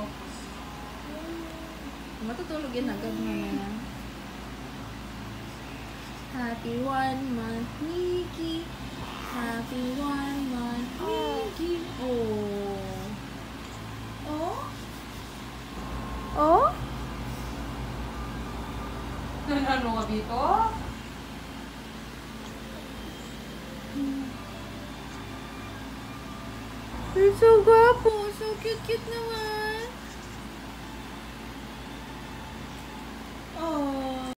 focus. Matutulog yan hanggang mamaya. Happy one month, Nikki. Happy one month, Nikki. Oh. Oh? Oh? Ano ka dito? You're so guwapo. So cute-cute naman.